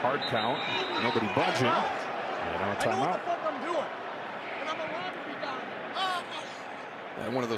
Hard count. Nobody budging. And on timeout. And one of those